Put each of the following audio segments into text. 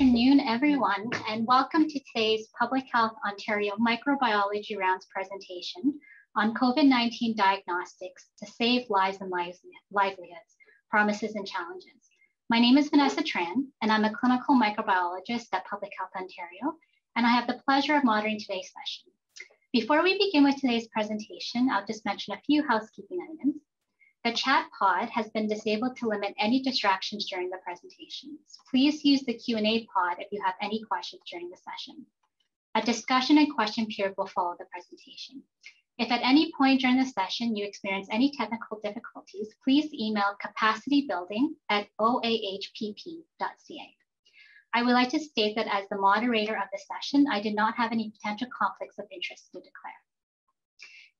afternoon, everyone, and welcome to today's Public Health Ontario Microbiology Rounds presentation on COVID-19 diagnostics to save lives and livelihoods, promises and challenges. My name is Vanessa Tran, and I'm a clinical microbiologist at Public Health Ontario, and I have the pleasure of moderating today's session. Before we begin with today's presentation, I'll just mention a few housekeeping items. The chat pod has been disabled to limit any distractions during the presentations. Please use the Q&A pod if you have any questions during the session. A discussion and question period will follow the presentation. If at any point during the session you experience any technical difficulties, please email capacitybuilding at oahpp.ca. I would like to state that as the moderator of the session, I did not have any potential conflicts of interest to declare.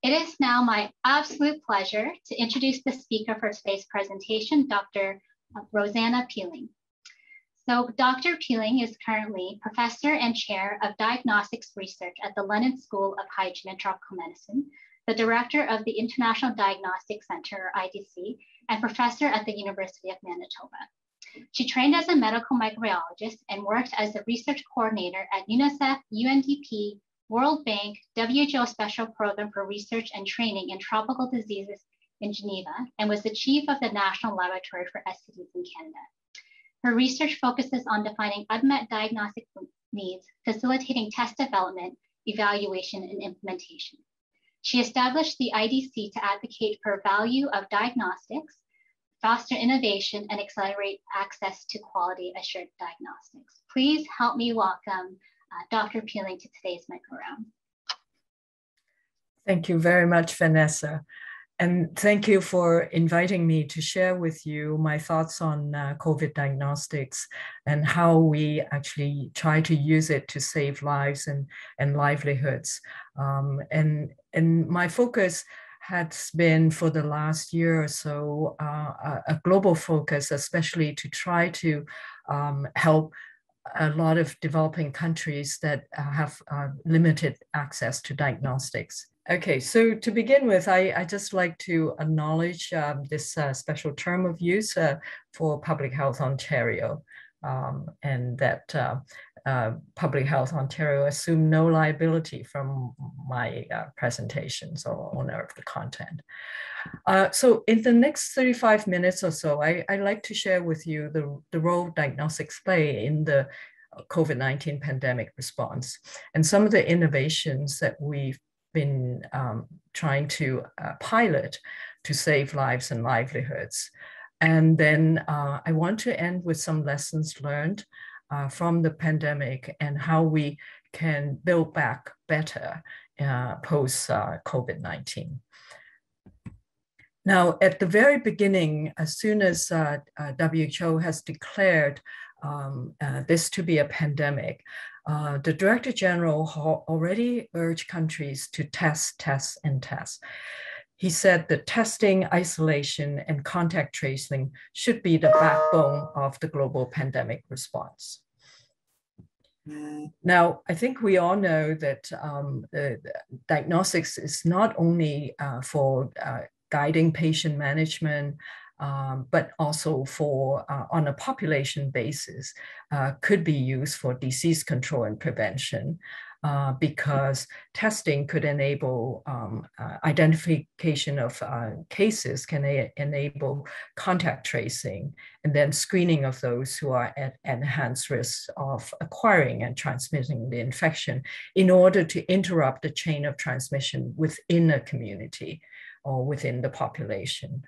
It is now my absolute pleasure to introduce the speaker for today's presentation, Dr. Uh, Rosanna Peeling. So Dr. Peeling is currently Professor and Chair of Diagnostics Research at the London School of Hygiene and Tropical Medicine, the Director of the International Diagnostic Center, IDC, and Professor at the University of Manitoba. She trained as a medical microbiologist and worked as a research coordinator at UNICEF, UNDP, World Bank, WHO Special Program for Research and Training in Tropical Diseases in Geneva, and was the chief of the National Laboratory for STDs in Canada. Her research focuses on defining unmet diagnostic needs, facilitating test development, evaluation, and implementation. She established the IDC to advocate for value of diagnostics, foster innovation, and accelerate access to quality assured diagnostics. Please help me welcome Dr. Peeling to today's micro round. Thank you very much, Vanessa. And thank you for inviting me to share with you my thoughts on uh, COVID diagnostics and how we actually try to use it to save lives and, and livelihoods. Um, and, and my focus has been for the last year or so uh, a global focus, especially to try to um, help a lot of developing countries that uh, have uh, limited access to diagnostics. Okay, so to begin with, I, I just like to acknowledge um, this uh, special term of use uh, for Public Health Ontario, um, and that uh, uh, Public Health Ontario assume no liability from my presentations or owner of the content. Uh, so in the next 35 minutes or so, I, I'd like to share with you the, the role diagnostics play in the COVID-19 pandemic response and some of the innovations that we've been um, trying to uh, pilot to save lives and livelihoods. And then uh, I want to end with some lessons learned uh, from the pandemic and how we can build back better uh, post uh, COVID-19. Now, at the very beginning, as soon as uh, uh, WHO has declared um, uh, this to be a pandemic, uh, the Director General already urged countries to test, test, and test. He said that testing, isolation, and contact tracing should be the backbone of the global pandemic response. Now, I think we all know that um, diagnostics is not only uh, for uh, guiding patient management, um, but also for uh, on a population basis uh, could be used for disease control and prevention. Uh, because testing could enable um, uh, identification of uh, cases, can enable contact tracing, and then screening of those who are at enhanced risk of acquiring and transmitting the infection in order to interrupt the chain of transmission within a community or within the population.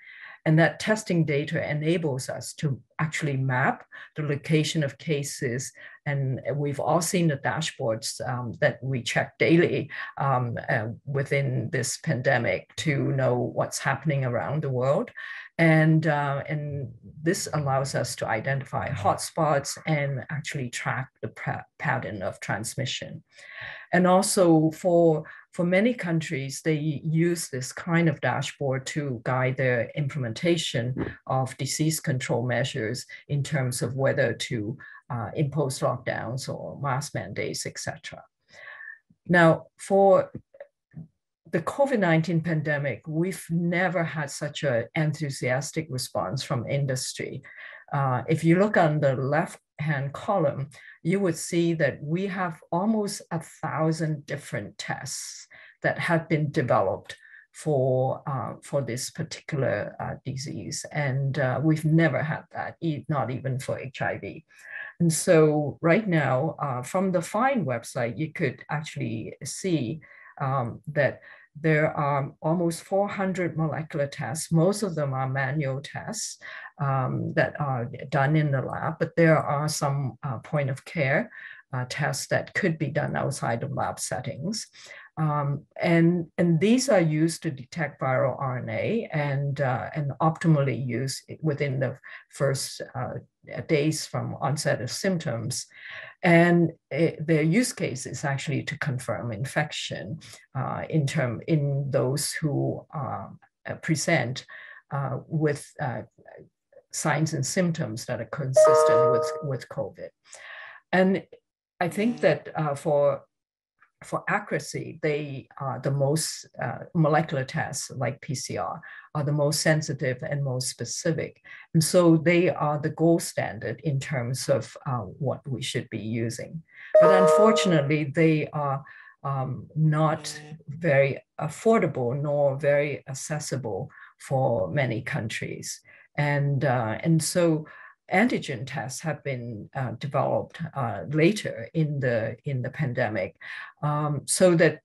And that testing data enables us to actually map the location of cases. And we've all seen the dashboards um, that we check daily um, uh, within this pandemic to know what's happening around the world. And, uh, and this allows us to identify hotspots and actually track the pattern of transmission. And also for for many countries, they use this kind of dashboard to guide their implementation of disease control measures in terms of whether to uh, impose lockdowns or mask mandates, etc. Now, for the COVID-19 pandemic, we've never had such an enthusiastic response from industry. uh, if you look on the left hand column, you would see that we have almost a thousand different tests that have been developed for uh, for this particular uh, disease, and uh, we've never had that, not even for HIV. And so, right now, uh, from the FIND website, you could actually see um, that there are almost 400 molecular tests. Most of them are manual tests um, that are done in the lab, but there are some uh, point of care uh, tests that could be done outside of lab settings. Um, and, and these are used to detect viral RNA and, uh, and optimally used within the first uh, days from onset of symptoms. And it, their use case is actually to confirm infection uh, in, term, in those who uh, present uh, with uh, signs and symptoms that are consistent with, with COVID. And I think that for for accuracy, they are the most uh, molecular tests like PCR are the most sensitive and most specific. And so they are the gold standard in terms of uh, what we should be using. But unfortunately, they are um, not very affordable nor very accessible for many countries. And, uh, and so antigen tests have been uh, developed uh, later in the in the pandemic, um, so that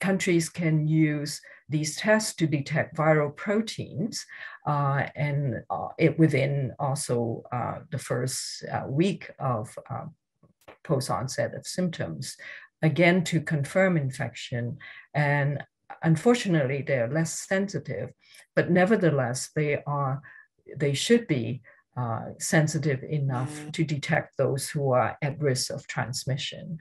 countries can use these tests to detect viral proteins, uh, and uh, it within also uh, the first uh, week of post onset of symptoms, again to confirm infection and. Unfortunately, they're less sensitive, but nevertheless, they are they should be uh, sensitive enough mm. to detect those who are at risk of transmission.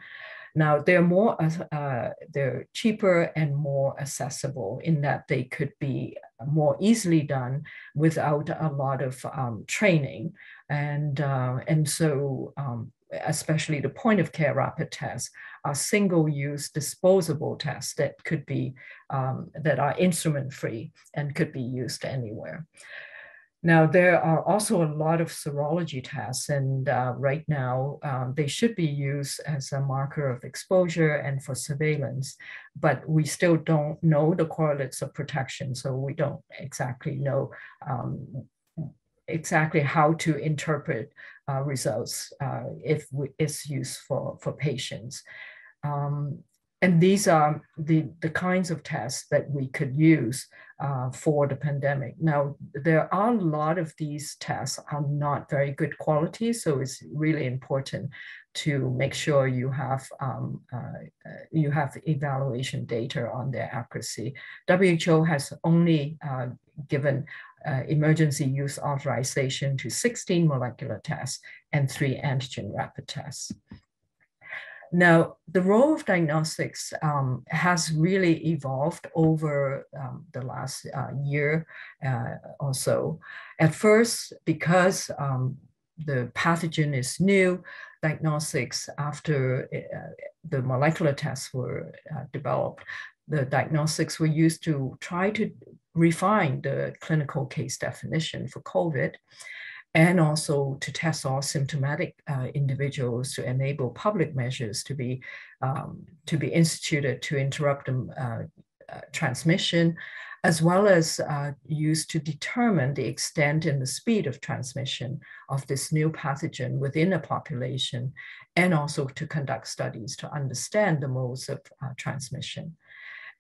Now they're more uh, they're cheaper and more accessible in that they could be more easily done without a lot of um, training, and uh, and so um, especially the point of care rapid tests are single use disposable tests that could be um, that are instrument free and could be used anywhere. Now, there are also a lot of serology tests, and uh, right now um, they should be used as a marker of exposure and for surveillance, but we still don't know the correlates of protection, so we don't exactly know um, exactly how to interpret uh, results uh, if it's used for, for patients. Um, and these are the, the kinds of tests that we could use uh, for the pandemic. Now, there are a lot of these tests are not very good quality, so it's really important to make sure you have um, uh, uh you have evaluation data on their accuracy. WHO has only uh, given uh, emergency use authorization to 16 molecular tests and three antigen rapid tests. Now, the role of diagnostics um, has really evolved over um, the last uh, year uh, or so. At first, because um, the pathogen is new, diagnostics after uh, the molecular tests were uh, developed, the diagnostics were used to try to refine the clinical case definition for COVID and also to test all symptomatic uh, individuals to enable public measures to be um, to be instituted to interrupt uh, uh, transmission, as well as uh, used to determine the extent and the speed of transmission of this new pathogen within a population, and also to conduct studies to understand the modes of uh, transmission.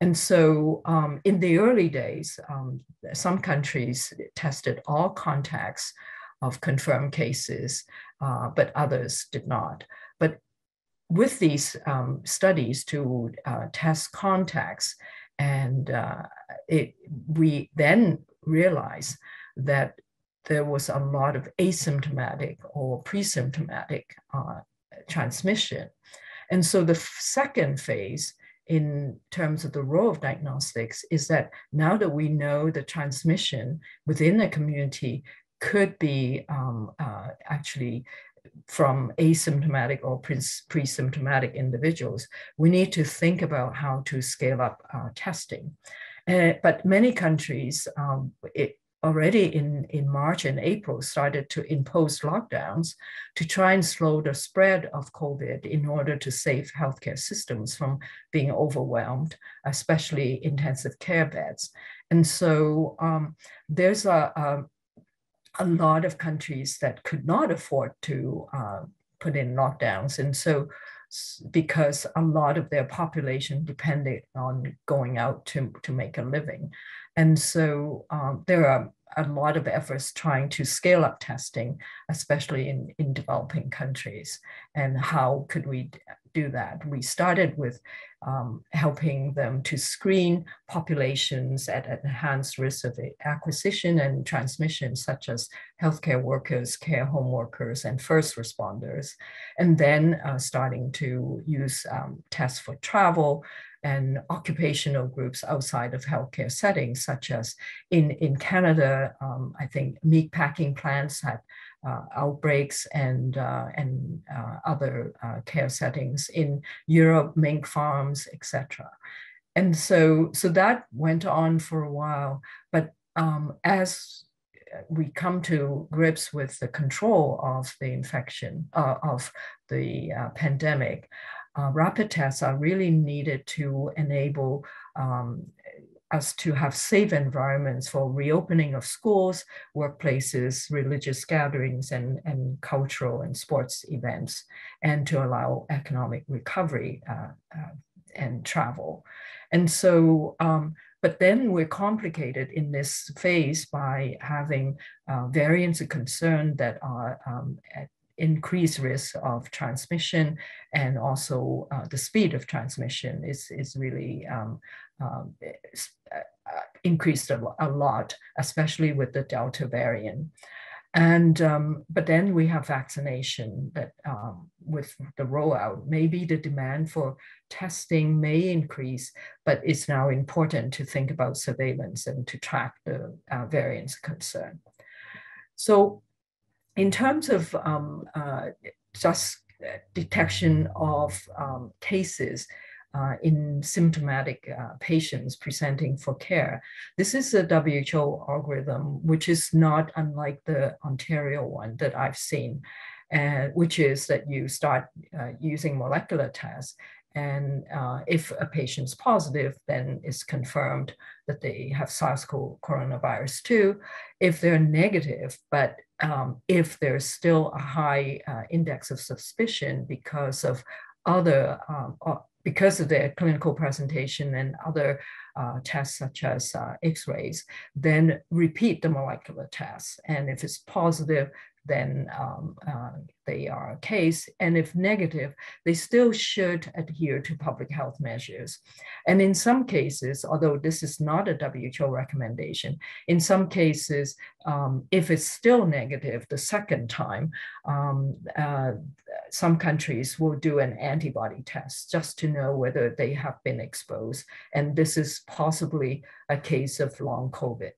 And so um, in the early days, um, some countries tested all contacts of confirmed cases, uh, but others did not. But with these um, studies to uh, test contacts, and uh, it, we then realized that there was a lot of asymptomatic or pre-symptomatic uh, transmission. And so the second phase in terms of the role of diagnostics is that now that we know the transmission within a community could be um, uh, actually from asymptomatic or pre- symptomatic individuals, we need to think about how to scale up uh, testing. Uh, but many countries, um, it, already in, in March and April started to impose lockdowns to try and slow the spread of COVID in order to save healthcare systems from being overwhelmed, especially intensive care beds. And so um, there's a, a, lot of countries that could not afford to uh, put in lockdowns. And so because a lot of their population depended on going out to, to make a living. And so um, there are a lot of efforts trying to scale up testing, especially in, in developing countries. And how could we do that? We started with um, helping them to screen populations at enhanced risk of acquisition and transmission, such as healthcare workers, care home workers, and first responders. And then uh, starting to use um, tests for travel, and occupational groups outside of healthcare settings, such as in, in Canada, um, I think meat packing plants uh, outbreaks and, uh, and uh, other uh, care settings. In Europe, mink farms, etc. And so, so that went on for a while. But um, as we come to grips with the control of the infection, uh, of the uh, pandemic, uh, rapid tests are really needed to enable um, us to have safe environments for reopening of schools, workplaces, religious gatherings, and, and cultural and sports events, and to allow economic recovery uh, uh, and travel. And so, um, but then we're complicated in this phase by having uh, variants of concern that are um, increased risk of transmission and also uh, the speed of transmission is, is really um, um, uh, increased a, a, lot, especially with the Delta variant. And um, but then we have vaccination that um, with the rollout, maybe the demand for testing may increase, but it's now important to think about surveillance and to track the uh, variants concern. So in terms of um, uh, just detection of um, cases uh, in symptomatic uh, patients presenting for care, this is a WHO algorithm, which is not unlike the Ontario one that I've seen, uh, which is that you start uh, using molecular tests and uh, if a patient's positive, then it's confirmed that they have SARS-CoV coronavirus 2. If they're negative, but um, if there's still a high uh, index of suspicion because of other, um, because of their clinical presentation and other uh, tests such as uh, X-rays, then repeat the molecular test. And if it's positive, then um, uh, they are a case. And if negative, they still should adhere to public health measures. And in some cases, although this is not a WHO recommendation, in some cases, um, if it's still negative the second time, um, uh, some countries will do an antibody test just to know whether they have been exposed. And this is possibly a case of long COVID.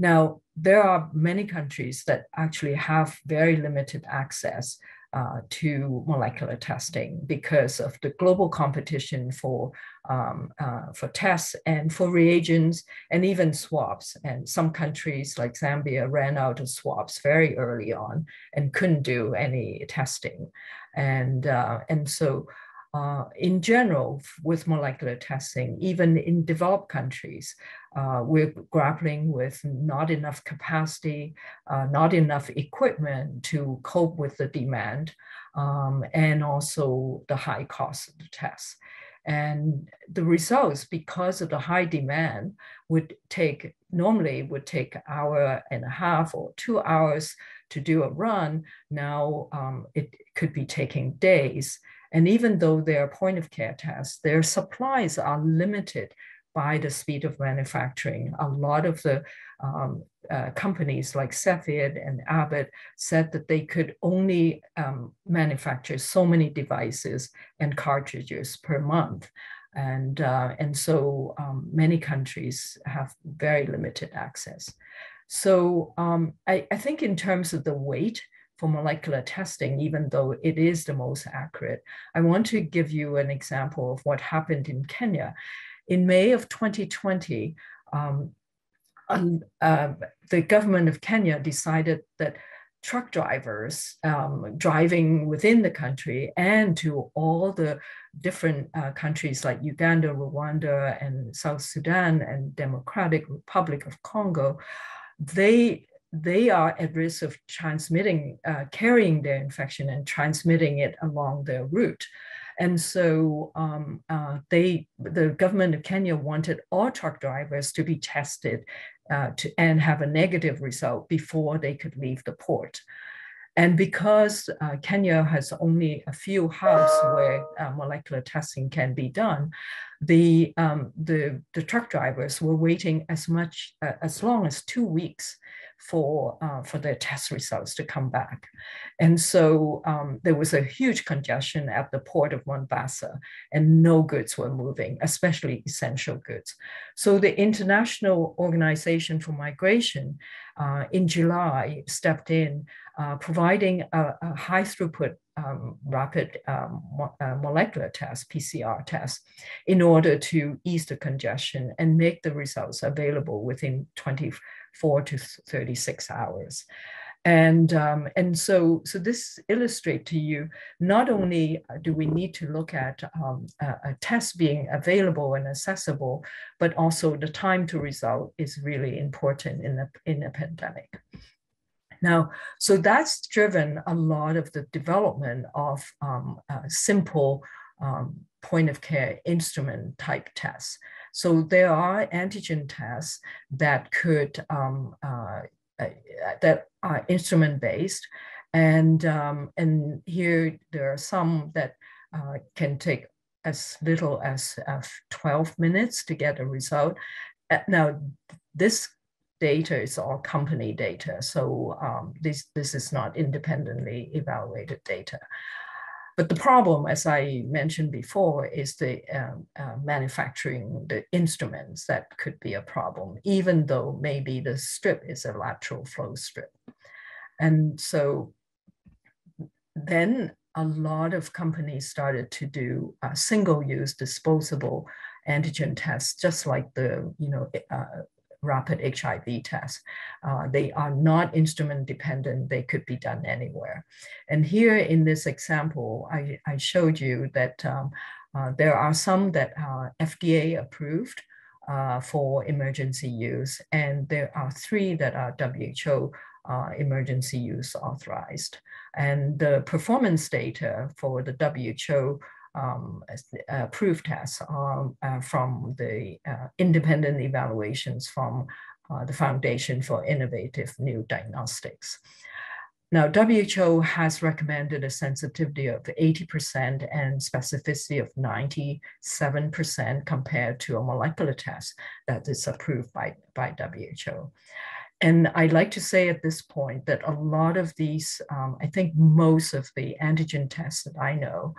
Now, there are many countries that actually have very limited access uh, to molecular testing because of the global competition for, um, uh, for tests and for reagents and even swabs. And some countries like Zambia ran out of swabs very early on and couldn't do any testing. And, uh, and so uh, in general, with molecular testing, even in developed countries, uh, we're grappling with not enough capacity, uh, not enough equipment to cope with the demand, um, and also the high cost of the tests. And the results, because of the high demand, would take normally would take hour and a half or two hours to do a run. Now um, it could be taking days. And even though they are point of care tests, their supplies are limited by the speed of manufacturing. A lot of the um, uh, companies like Cepheid and Abbott said that they could only um, manufacture so many devices and cartridges per month. And, uh, and so um, many countries have very limited access. So um, I, I think in terms of the weight, for molecular testing, even though it is the most accurate. I want to give you an example of what happened in Kenya. In May of 2020, um, um, uh, the government of Kenya decided that truck drivers um, driving within the country and to all the different uh, countries like Uganda, Rwanda, and South Sudan and Democratic Republic of Congo, they they are at risk of transmitting, uh, carrying their infection and transmitting it along their route. And so um, uh, they, the government of Kenya wanted all truck drivers to be tested uh, to, and have a negative result before they could leave the port. And because uh, Kenya has only a few hubs where uh, molecular testing can be done, the, um, the, the truck drivers were waiting as much, uh, as long as two weeks for, uh, for their test results to come back. And so um, there was a huge congestion at the port of Mombasa and no goods were moving, especially essential goods. So the International Organization for Migration uh, in July stepped in, uh, providing a, a, high throughput um, rapid um, mo uh, molecular test, PCR test, in order to ease the congestion and make the results available within 20 four to 36 hours. And, um, and so, so this illustrates to you, not only do we need to look at um, a, a, test being available and accessible, but also the time to result is really important in a, in a pandemic. Now, so that's driven a lot of the development of um, simple um, point of care instrument type tests. So there are antigen tests that could um, uh, uh, that are instrument based, and um, and here there are some that uh, can take as little as uh, 12 minutes to get a result. Uh, now this data is all company data, so um, this this is not independently evaluated data. But the problem, as I mentioned before, is the um, uh, manufacturing the instruments that could be a problem, even though maybe the strip is a lateral flow strip. And so then a lot of companies started to do uh, single-use disposable antigen tests, just like the you know uh, rapid HIV test. Uh, they are not instrument dependent. They could be done anywhere. And here in this example, I, I showed you that um, uh, there are some that are FDA approved uh, for emergency use, and there are three that are WHO uh, emergency use authorized. And the performance data for the WHO um, uh, proof tests um, uh, from the uh, independent evaluations from uh, the Foundation for Innovative New Diagnostics. Now, WHO has recommended a sensitivity of 80% and specificity of 97% compared to a molecular test that is approved by, by WHO. And I'd like to say at this point that a lot of these, um, I think most of the antigen tests that I know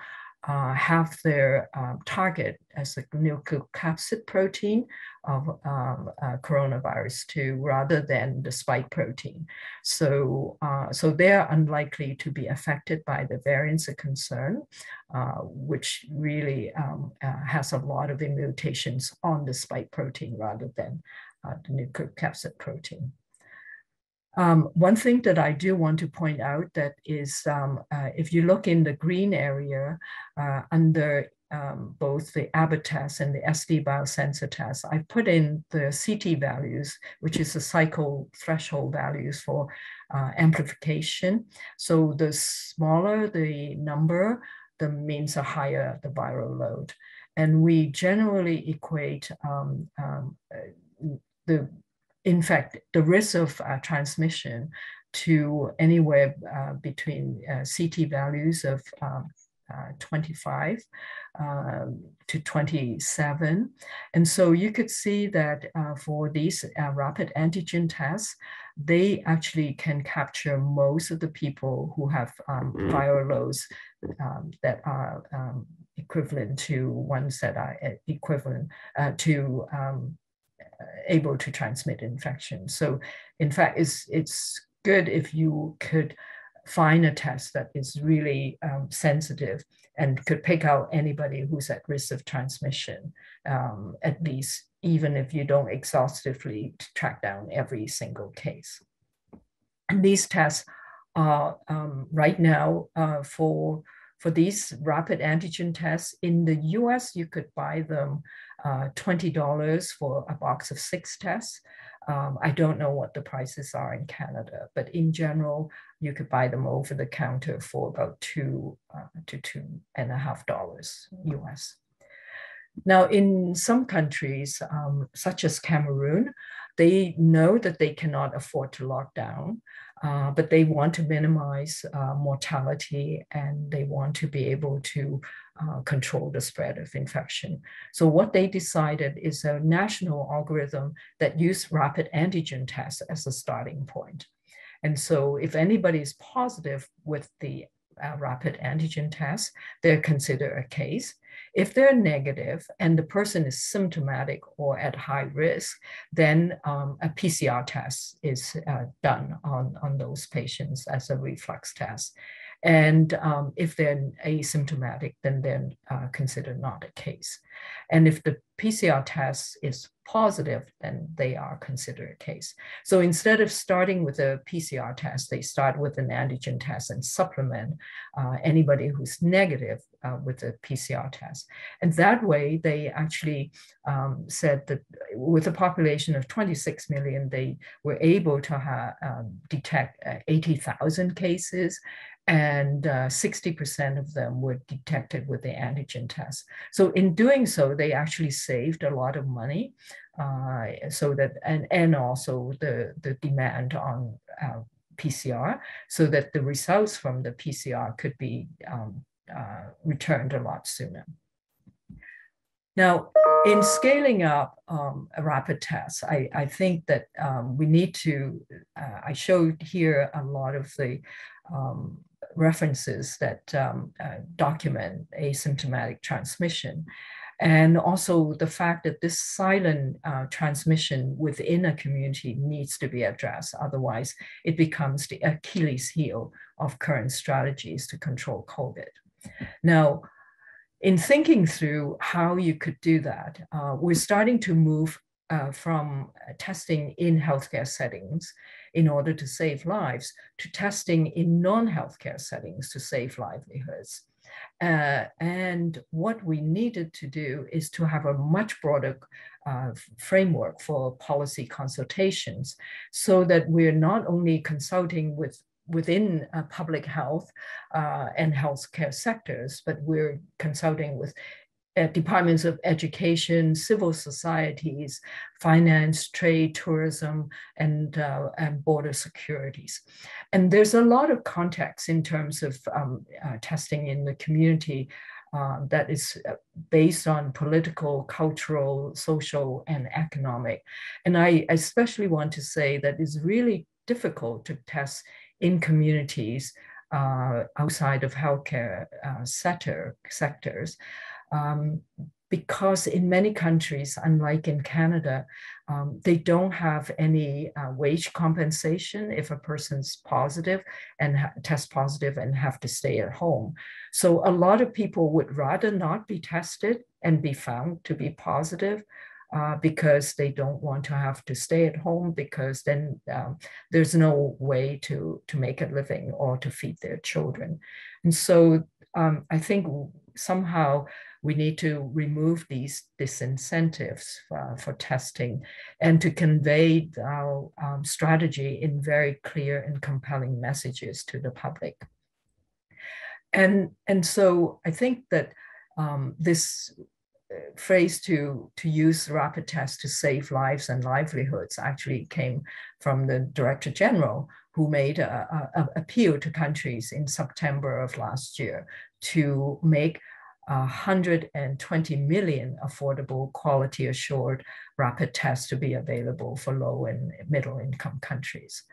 uh, have their um, target as a nucleocapsid protein of um, uh, coronavirus 2 rather than the spike protein. So, uh, so they're unlikely to be affected by the variants of concern, uh, which really um, uh, has a lot of mutations on the spike protein rather than uh, the nucleocapsid protein. Um, one thing that I do want to point out that is um, uh, if you look in the green area uh, under um, both the Abbott test and the SD biosensor test, I put in the CT values, which is the cycle threshold values for uh, amplification. So the smaller the number, the means the higher the viral load. And we generally equate um, um, uh, the in fact, the risk of uh, transmission to anywhere uh, between uh, CT values of um, uh, 25 um, to 27. And so you could see that uh, for these uh, rapid antigen tests, they actually can capture most of the people who have um, viral loads um, that are um, equivalent to ones that are equivalent to um, able to transmit infection. So in fact, it's, it's good if you could find a test that is really um, sensitive and could pick out anybody who's at risk of transmission, um, at least even if you don't exhaustively track down every single case. And these tests are um, right now uh, for for these rapid antigen tests in the US, you could buy them uh, $20 for a box of six tests. Um, I don't know what the prices are in Canada, but in general, you could buy them over the counter for about two uh, to two and a half dollars US. Now, in some countries, um, such as Cameroon, they know that they cannot afford to lock down, uh, but they want to minimize uh, mortality and they want to be able to uh, control the spread of infection. So what they decided is a national algorithm that used rapid antigen tests as a starting point. And so if anybody is positive with the uh, rapid antigen test, they're considered a case. If they're negative and the person is symptomatic or at high risk, then um, a PCR test is uh, done on, on those patients as a reflex test. And um, if they're asymptomatic, then they're uh, considered not a case. And if the PCR test is positive, then they are considered a case. So instead of starting with a PCR test, they start with an antigen test and supplement uh, anybody who's negative uh, with a PCR test. And that way, they actually um, said that with a population of 26 million, they were able to have, um, detect uh, 80,000 cases and 60% uh, of them were detected with the antigen test. So in doing so, they actually saved a lot of money. Uh, so that and and also the the demand on uh, PCR, so that the results from the PCR could be um, uh, returned a lot sooner. Now, in scaling up um, a rapid test, I, I think that um, we need to, uh, I showed here a lot of the um, references that um, uh, document asymptomatic transmission. And also the fact that this silent uh, transmission within a community needs to be addressed. Otherwise, it becomes the Achilles heel of current strategies to control COVID. Now, in thinking through how you could do that, uh, we're starting to move uh, from testing in healthcare settings in order to save lives to testing in non-healthcare settings to save livelihoods. Uh, and what we needed to do is to have a much broader uh, framework for policy consultations so that we're not only consulting with within uh, public health uh, and healthcare sectors, but we're consulting with departments of education, civil societies, finance, trade, tourism, and, uh, and border securities. And there's a lot of context in terms of um, uh, testing in the community uh, that is uh, based on political, cultural, social, and economic. And I especially want to say that it's really difficult to test in communities uh, outside of healthcare sector, sectors um, because in many countries, unlike in Canada, um, they don't have any uh, wage compensation if a person's positive and test positive and have to stay at home. So a lot of people would rather not be tested and be found to be positive uh, because they don't want to have to stay at home because then um, there's no way to, to make a living or to feed their children. And so um, I think somehow we need to remove these disincentives uh, for testing and to convey our um, strategy in very clear and compelling messages to the public. And, and so I think that um, this uh, phrase to, to use rapid tests to save lives and livelihoods actually came from the Director General who made an appeal to countries in September of last year to make 120 million affordable quality assured rapid tests to be available for low and middle income countries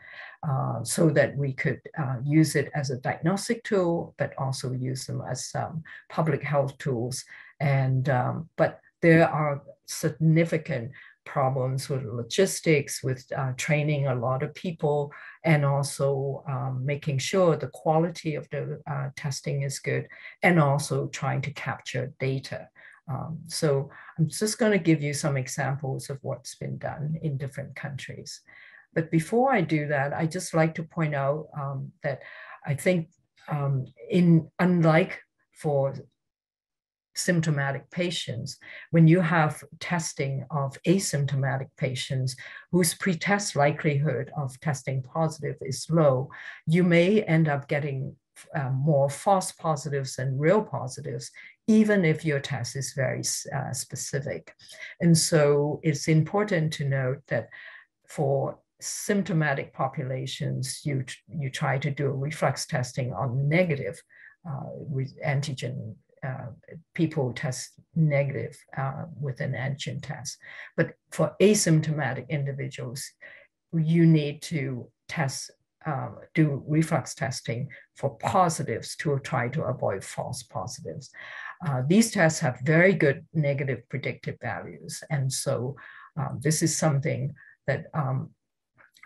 uh, so that we could uh, use it as a diagnostic tool, but also use them as um, public health tools. And, um, but there are significant problems with logistics, with uh, training a lot of people, and also um, making sure the quality of the uh, testing is good, and also trying to capture data Um, so I'm just going to give you some examples of what's been done in different countries. But before I do that, I just like to point out um, that I think um, in unlike for symptomatic patients, when you have testing of asymptomatic patients whose pretest likelihood of testing positive is low, you may end up getting uh, more false positives than real positives, even if your test is very uh, specific. And so it's important to note that for symptomatic populations, you, you try to do reflex testing on negative uh, antigen uh, people test negative uh, with an antigen test. But for asymptomatic individuals, you need to test, uh, do reflex testing for positives to try to avoid false positives. Uh, these tests have very good negative predictive values. And so um, this is something that um,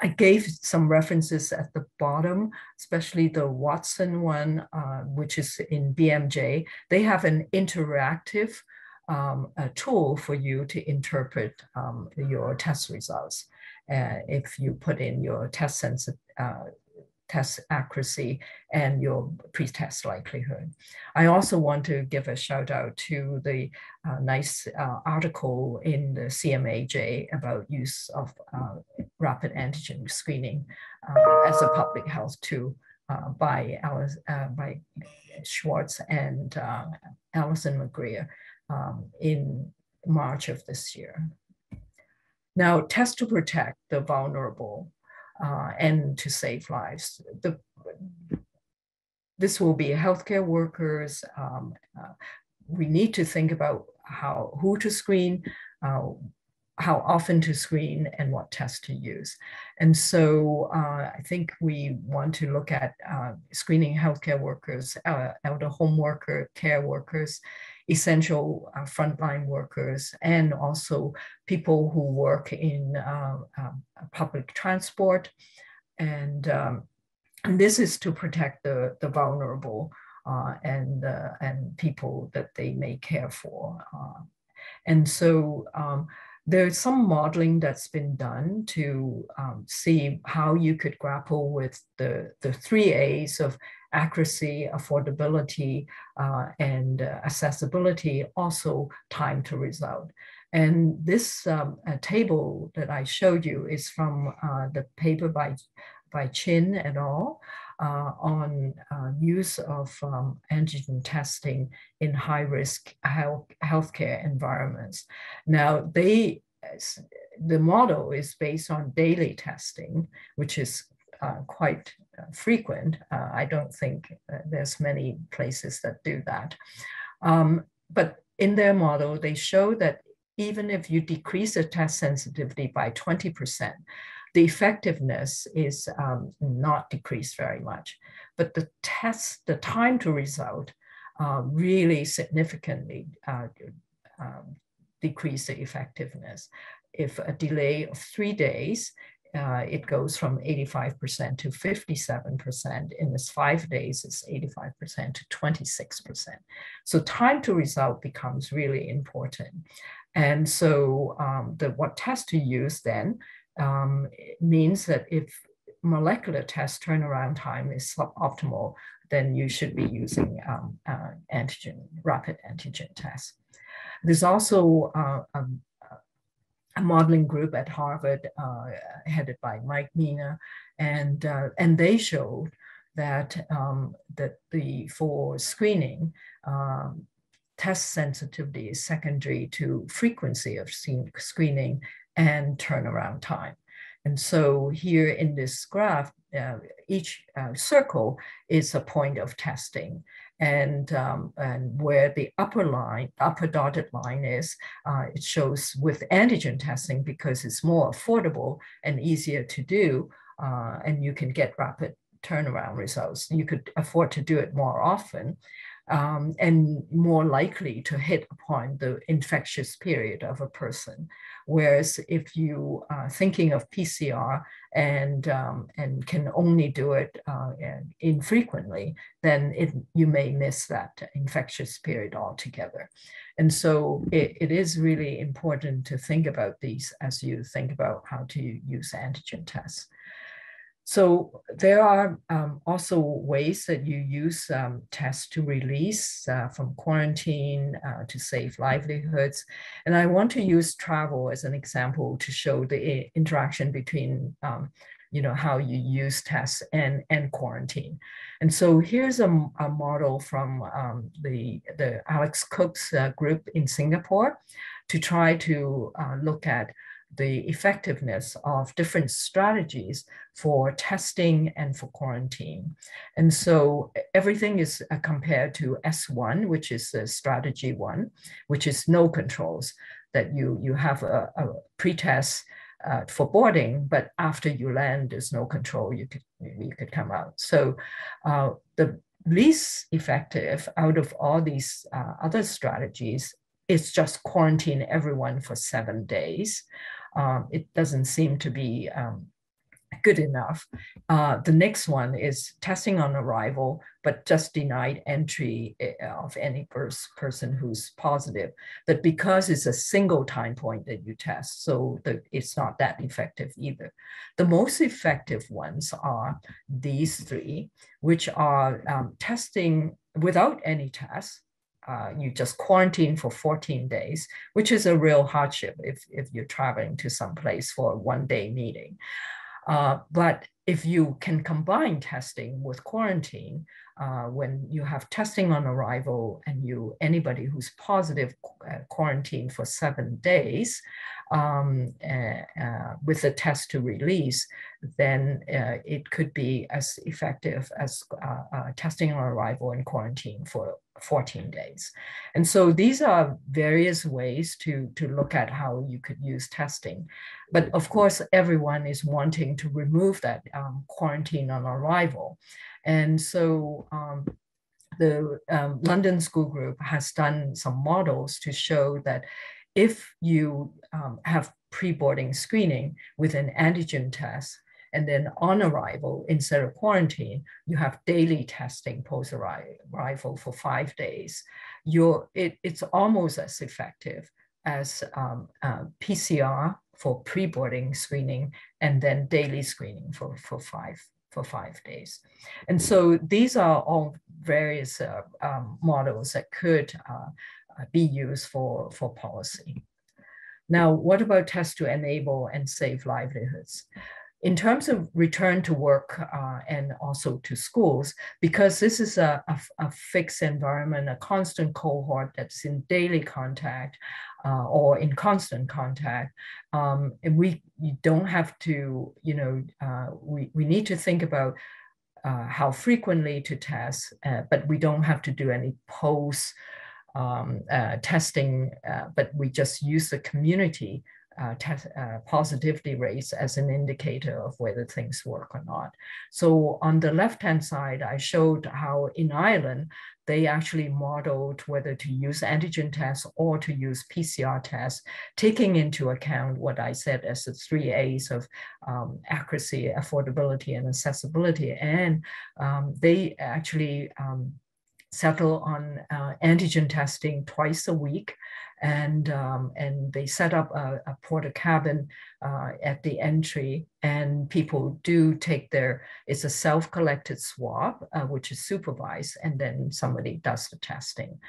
I gave some references at the bottom, especially the Watson one, uh, which is in BMJ. They have an interactive um, tool for you to interpret um, your test results. Uh, if you put in your test sensitive, uh, test accuracy and your pre-test likelihood. I also want to give a shout out to the uh, nice uh, article in the CMAJ about use of uh, rapid antigen screening uh, as a public health tool uh, by, Alice, uh, by Schwartz and Allison McGeer um, in March of this year. Now, test to protect the vulnerable uh, and to save lives. The, this will be healthcare workers. Um, uh, we need to think about how who to screen, uh, how often to screen, and what tests to use. And so uh, I think we want to look at uh, screening healthcare workers, uh, elder home worker, care workers, essential uh, frontline workers and also people who work in uh, uh, public transport. And, um, and, this is to protect the, the vulnerable uh, and, and people that they may care for. And so um, there's some modeling that's been done to um, see how you could grapple with the, the three A's of accuracy, affordability, uh, and uh, accessibility, also time to result. And this um, table that I showed you is from uh, the paper by, by Chin et al. Uh, on uh, use of um, antigen testing in high-risk health healthcare environments. Now, they the model is based on daily testing, which is uh, quite uh, frequent. Uh, I don't think there's many places that do that. Um, but in their model, they show that even if you decrease the test sensitivity by 20%, the effectiveness is um, not decreased very much. But the test, the time to result, uh, really significantly uh, um, decrease the effectiveness. If a delay of three days uh, it goes from 85% to 57%. In this five days, it's 85% to 26%. So time to result becomes really important. And so um, the what test to use then um, means that if molecular test turnaround time is suboptimal, then you should be using um, uh, antigen, rapid antigen test. There's also uh, a a modeling group at Harvard uh, headed by Mike Mina, and uh, and they showed that um, that the for screening um, test sensitivity is secondary to frequency of screening and turnaround time. And so here in this graph, uh, each uh, circle is a point of testing and, um, and where the upper line, upper dotted line is, uh, it shows with antigen testing because it's more affordable and easier to do, uh, and you can get rapid turnaround results. You could afford to do it more often um, and more likely to hit upon the infectious period of a person. Whereas if you are thinking of PCR and, um, and can only do it uh, infrequently, then it, you may miss that infectious period altogether. And so it, it is really important to think about these as you think about how to use antigen tests. So there are um, also ways that you use um, tests to release uh, from quarantine uh, to save livelihoods. And I want to use travel as an example to show the interaction between um, you know, how you use tests and, and quarantine. And so here's a, a model from um, the, the Alex Cook's uh, group in Singapore to try to uh, look at the effectiveness of different strategies for testing and for quarantine. And so everything is uh, compared to S1, which is the strategy one, which is no controls, that you, you have a, a pre-test uh, for boarding, but after you land, there's no control. You could you could come out. So uh, the least effective out of all these uh, other strategies is just quarantine everyone for seven days. Um, it doesn't seem to be um, good enough. Uh, the next one is testing on arrival, but just denied entry eh, of any pers person who's positive. But because it's a single time point that you test, so the, it's not that effective either. The most effective ones are these three, which are um, testing without any tests, uh, you just quarantine for 14 days, which is a real hardship if, if you're traveling to some place for a one day meeting. Uh, but if you can combine testing with quarantine, uh, when you have testing on arrival and you anybody who's positive uh, quarantine for seven days um, uh, uh, with a test to release, then it could be as effective as testing on arrival and quarantine for 14 days. And so these are various ways to, to look at how you could use testing. But of course, everyone is wanting to remove that um, quarantine on arrival. And so um, the um, London School Group has done some models to show that if you um, have pre-boarding screening with an antigen test, and then on arrival, instead of quarantine, you have daily testing post arrival for five days. You're, it, it's almost as effective as um, uh, PCR for pre-boarding screening and then daily screening for, for five for five days. And so these are all various uh, um, models that could uh, be used for, for policy. Now, what about tests to enable and save livelihoods? In terms of return to work uh, and also to schools, because this is a, a, a, fixed environment, a constant cohort that's in daily contact uh, or in constant contact, um, and we don't have to, you know, uh, we, we need to think about uh, how frequently to test, uh, but we don't have to do any post um, uh, testing, but we just use the community uh, test, uh, positivity rates as an indicator of whether things work or not. So on the left-hand side, I showed how in Ireland, they actually modeled whether to use antigen tests or to use PCR tests, taking into account what I said as the three A's of um, accuracy, affordability, and accessibility. And um, they actually um, settle on uh, antigen testing twice a week and um, and they set up a, a Portakabin uh, at the entry, and people do take their. It's a self-collected swab, uh, which is supervised, and then somebody does the testing.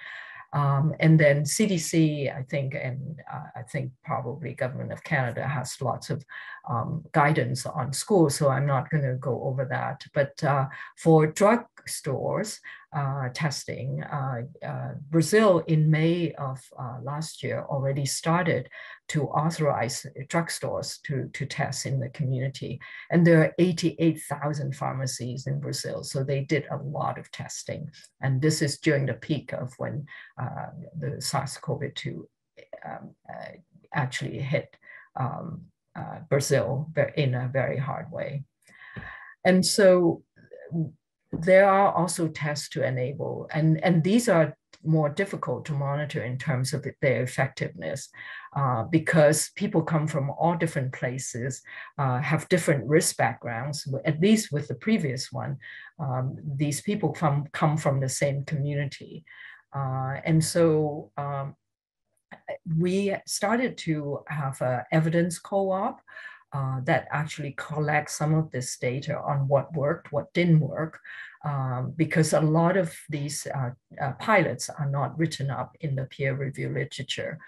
Um, and then CDC, I think, and uh, I think probably Government of Canada has lots of um, guidance on schools, so I'm not going to go over that. But uh, for drug stores uh, testing, uh, uh, Brazil in May of uh, last year already started to authorize drugstores to, to test in the community. And there are 88,000 pharmacies in Brazil, so they did a lot of testing. And this is during the peak of when the SARS-CoV-2 um, actually hit um, uh, Brazil in a very hard way. And so there are also tests to enable, and, and these are more difficult to monitor in terms of their effectiveness uh, because people come from all different places, uh, have different risk backgrounds, at least with the previous one. Um, these people from, come from the same community. Uh, and so um, we started to have an evidence co-op uh, that actually collects some of this data on what worked, what didn't work, um, because a lot of these uh, uh, pilots are not written up in the peer review literature.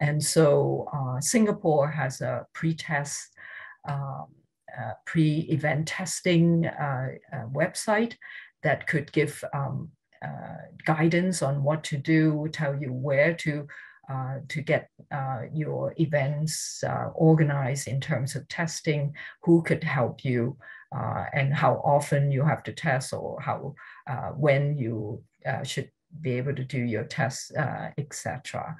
And so uh, Singapore has a pre-test, um, uh, pre-event testing uh, website that could give um, guidance on what to do, tell you where to uh, to get uh, your events uh, organized in terms of testing, who could help you, uh, and how often you have to test or how uh, when you should be able to do your tests, etc.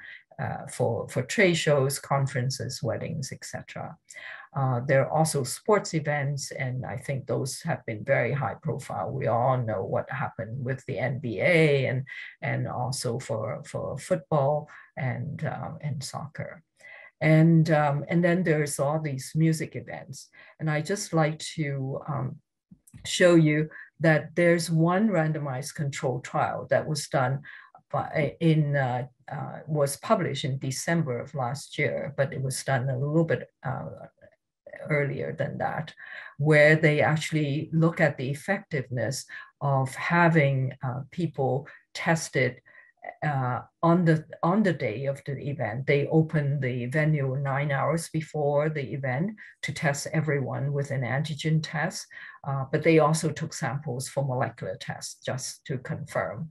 for, for trade shows, conferences, weddings, etc. Uh, there are also sports events, and I think those have been very high profile. We all know what happened with the NBA and, and also for, for football and, um, and soccer. And, um, and then there's all these music events. And I just like to um, show you that there's one randomized control trial that was done by, in uh, uh, was published in December of last year, but it was done a little bit uh, earlier than that, where they actually look at the effectiveness of having uh, people tested uh, on the on the day of the event. They open the venue nine hours before the event to test everyone with an antigen test, uh, but they also took samples for molecular tests just to confirm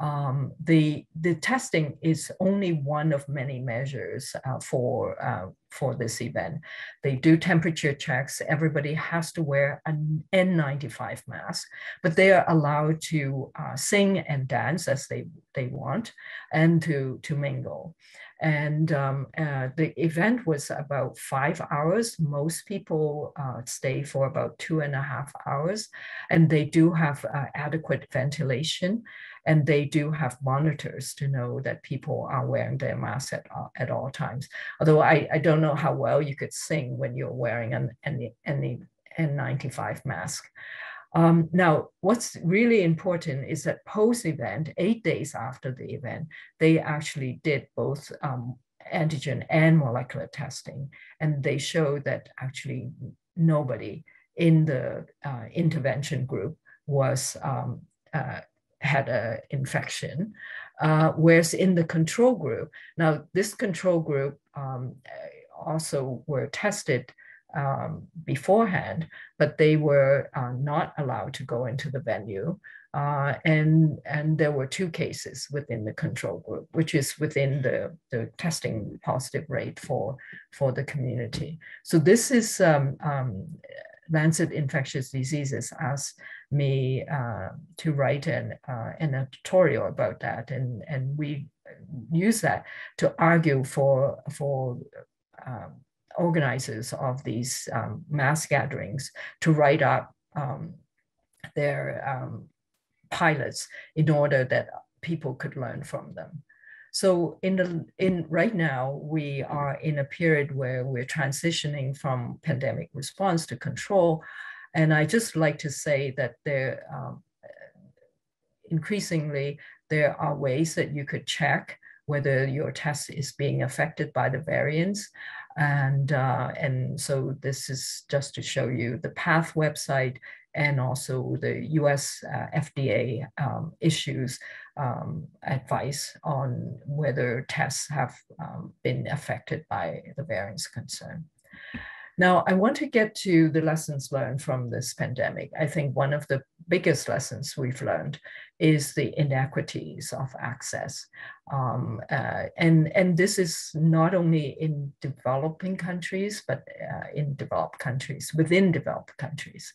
um, the, the testing is only one of many measures uh, for, uh, for this event. They do temperature checks. Everybody has to wear an N95 mask, but they are allowed to uh, sing and dance as they, they want and to, to mingle. And um, uh, the event was about five hours. Most people uh, stay for about two and a half hours, and they do have uh, adequate ventilation and they do have monitors to know that people are wearing their masks at, at all times. Although I, I don't know how well you could sing when you're wearing an, an, an N95 mask. Um, now, what's really important is that post-event, eight days after the event, they actually did both um, antigen and molecular testing, and they showed that actually nobody in the uh, intervention group was um, uh, had an infection, uh, whereas in the control group, now this control group um, also were tested um, beforehand, but they were uh, not allowed to go into the venue. Uh, and, and there were two cases within the control group, which is within the, the testing positive rate for, for the community. So this is um, um Lancet Infectious Diseases asked me uh, to write an, uh, an editorial about that, and, and we use that to argue for, for um, organizers of these um, mass gatherings to write up um, their um, pilots in order that people could learn from them. So in the in right now we are in a period where we're transitioning from pandemic response to control, and I just like to say that there um, increasingly there are ways that you could check whether your test is being affected by the variants. And, uh, and so this is just to show you the PATH website and also the US uh, FDA um, issues um, advice on whether tests have um, been affected by the variants concern. Now, I want to get to the lessons learned from this pandemic. I think one of the biggest lessons we've learned is the inequities of access. Um, uh, and, and this is not only in developing countries, but uh, in developed countries, within developed countries.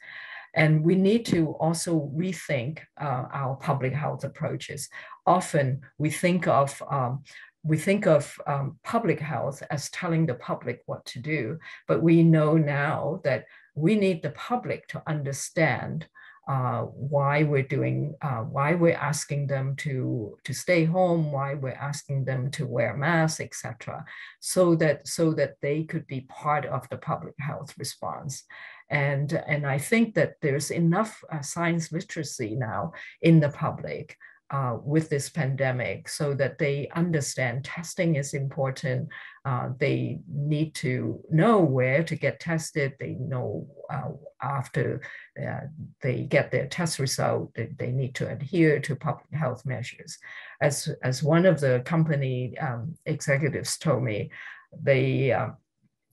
And we need to also rethink uh, our public health approaches. Often we think of um, we think of um, public health as telling the public what to do, but we know now that we need the public to understand uh, why we're doing, uh, why we're asking them to, to stay home, why we're asking them to wear masks, etc., so that so that they could be part of the public health response. And, and I think that there's enough uh, science literacy now in the public uh, with this pandemic so that they understand testing is important. Uh, they need to know where to get tested. They know uh, after uh, they get their test result that they need to adhere to public health measures. As, as one of the company um, executives told me, they uh,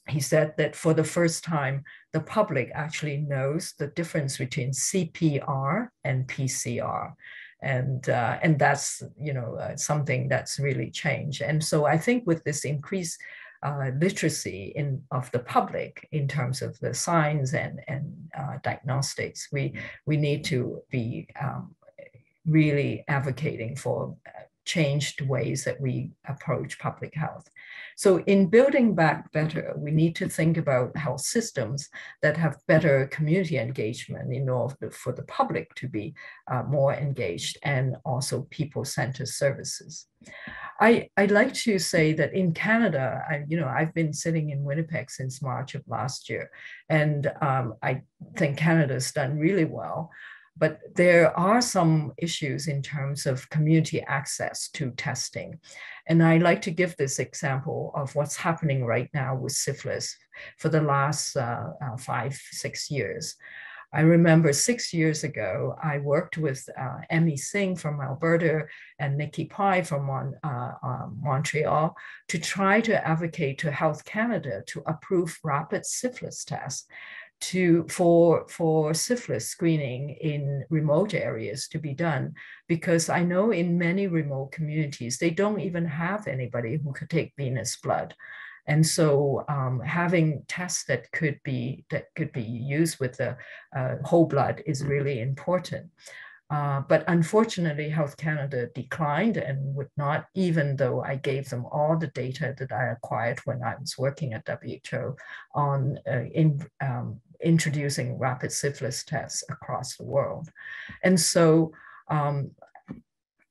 he said that for the first time, the public actually knows the difference between CPR and PCR and uh, and that's you know uh, something that's really changed. And so I think with this increased uh, literacy in of the public in terms of the signs and and uh, diagnostics, we we need to be um, really advocating for uh, changed ways that we approach public health. So in building back better, we need to think about health systems that have better community engagement in order for the public to be uh, more engaged and also people-centered services. I, I'd like to say that in Canada, I, you know, I've been sitting in Winnipeg since March of last year, and um, I think Canada's done really well. But there are some issues in terms of community access to testing. And I like to give this example of what's happening right now with syphilis for the last uh, uh, five, six years. I remember six years ago, I worked with uh, Emmy Singh from Alberta and Nikki Pai from Mon uh, uh, Montreal to try to advocate to Health Canada to approve rapid syphilis tests to for for syphilis screening in remote areas to be done because I know in many remote communities they don't even have anybody who could take venous blood. And so um, having tests that could be that could be used with the uh, whole blood is really important. Uh, but unfortunately, Health Canada declined and would not, even though I gave them all the data that I acquired when I was working at WHO on uh, in, um, introducing rapid syphilis tests across the world. And so, um,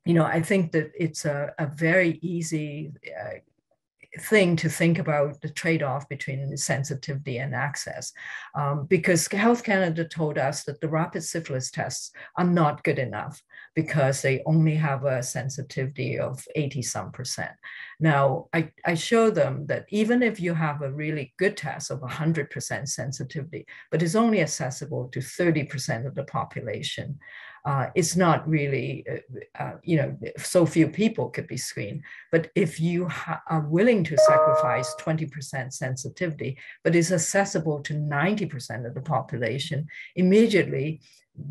you know, I think that it's a, a very easy uh, thing to think about the trade-off between sensitivity and access um, because health canada told us that the rapid syphilis tests are not good enough because they only have a sensitivity of 80 some percent. Now I, I show them that even if you have a really good test of 100% sensitivity but it's only accessible to 30% of the population uh, it's not really, uh, uh, you know, so few people could be screened. But if you are willing to sacrifice 20% sensitivity, but is accessible to 90% of the population, immediately,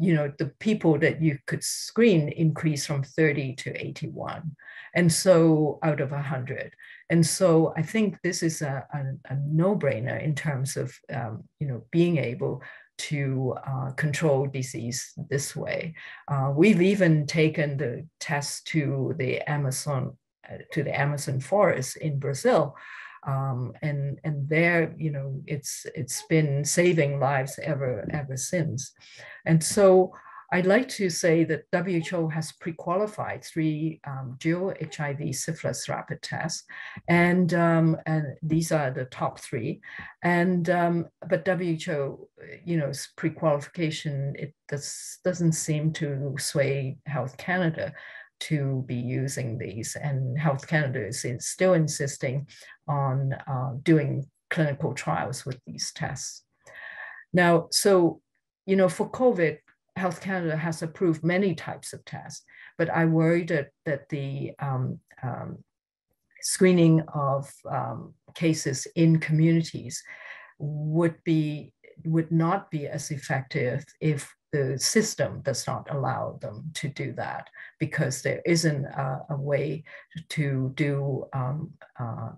you know, the people that you could screen increase from 30 to 81. And so out of 100. And so I think this is a, a, a no-brainer in terms of, um, you know, being able to uh, control disease this way. Uh, we've even taken the test to the Amazon, uh, to the Amazon forest in Brazil. Um, and and there, you know, it's it's been saving lives ever ever since, and so I'd like to say that WHO has pre-qualified three um, dual HIV syphilis rapid tests, and, um, and these are the top three. And um, but WHO, you know, pre-qualification it does, doesn't seem to sway Health Canada to be using these, and Health Canada is, still insisting on uh, doing clinical trials with these tests. Now, so you know, for COVID, Health Canada has approved many types of tests, but I worry that, that the um, um, screening of um, cases in communities would be would not be as effective if the system does not allow them to do that because there isn't a, a way to do um, uh,